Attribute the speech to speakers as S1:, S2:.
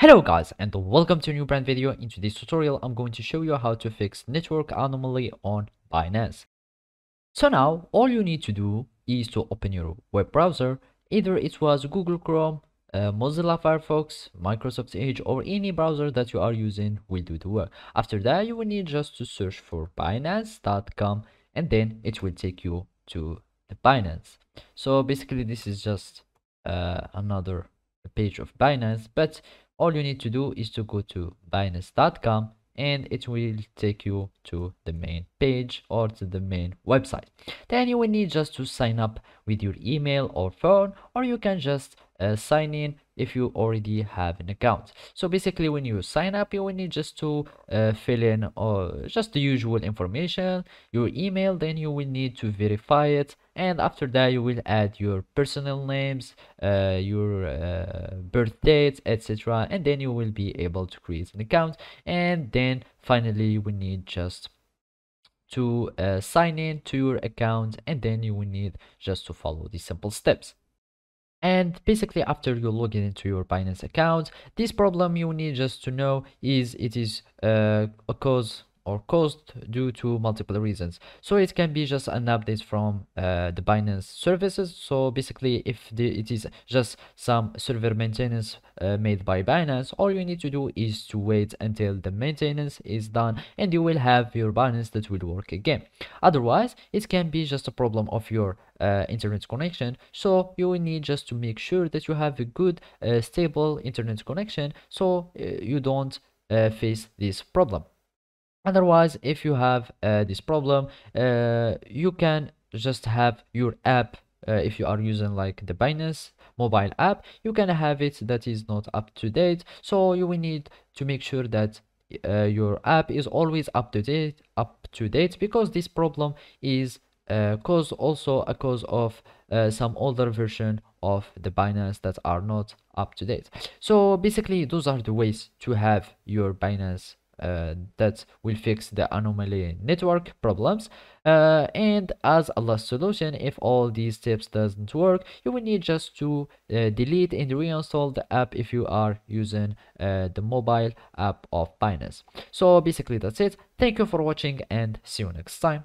S1: Hello guys and welcome to a new brand video. In today's tutorial I'm going to show you how to fix network anomaly on Binance. So now all you need to do is to open your web browser either it was Google Chrome, uh, Mozilla Firefox, Microsoft Edge or any browser that you are using will do the work. After that you will need just to search for binance.com and then it will take you to the Binance. So basically this is just uh, another page of Binance but all you need to do is to go to binance.com and it will take you to the main page or to the main website. Then you will need just to sign up with your email or phone or you can just uh, sign in if you already have an account. So basically when you sign up you will need just to uh, fill in uh, just the usual information your email then you will need to verify it and after that you will add your personal names uh, your uh, birth dates etc and then you will be able to create an account. And then finally we need just to uh, sign in to your account and then you will need just to follow the simple steps and basically after you log in into your binance account this problem you need just to know is it is uh, a cause or caused due to multiple reasons. So it can be just an update from uh, the binance services. So basically if the, it is just some server maintenance uh, made by binance all you need to do is to wait until the maintenance is done and you will have your binance that will work again. Otherwise it can be just a problem of your uh, internet connection. So you will need just to make sure that you have a good uh, stable internet connection so uh, you don't uh, face this problem otherwise if you have uh, this problem uh, you can just have your app uh, if you are using like the binance mobile app you can have it that is not up to date. So you will need to make sure that uh, your app is always up to date up to date because this problem is uh, cause also a cause of uh, some older version of the binance that are not up to date. So basically those are the ways to have your binance uh, that will fix the anomaly network problems. Uh, and as a last solution if all these steps doesn't work you will need just to uh, delete and reinstall the app if you are using uh, the mobile app of Binance. So basically that's it. Thank you for watching and see you next time